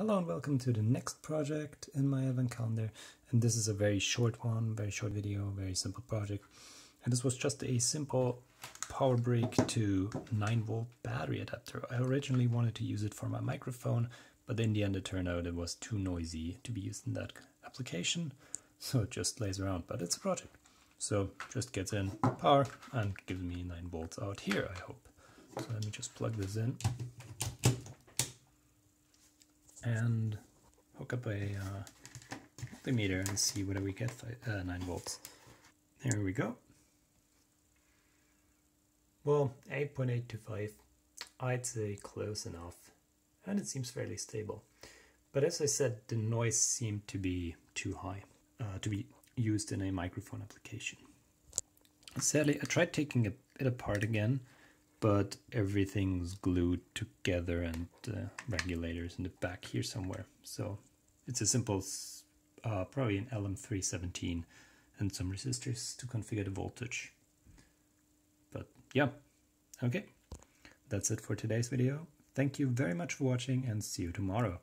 Hello and welcome to the next project in my advent calendar and this is a very short one, very short video, very simple project and this was just a simple power brick to 9 volt battery adapter. I originally wanted to use it for my microphone but in the end it turned out it was too noisy to be used in that application so it just lays around but it's a project. So just gets in power and gives me 9 volts out here I hope. So let me just plug this in and hook up a uh, multimeter and see whether we get uh, 9 volts. There we go. Well, 8.825, I'd say close enough, and it seems fairly stable. But as I said, the noise seemed to be too high uh, to be used in a microphone application. Sadly, I tried taking it apart again, but everything's glued together and uh, regulators in the back here somewhere. So it's a simple, uh, probably an LM317 and some resistors to configure the voltage. But yeah, okay. That's it for today's video. Thank you very much for watching and see you tomorrow.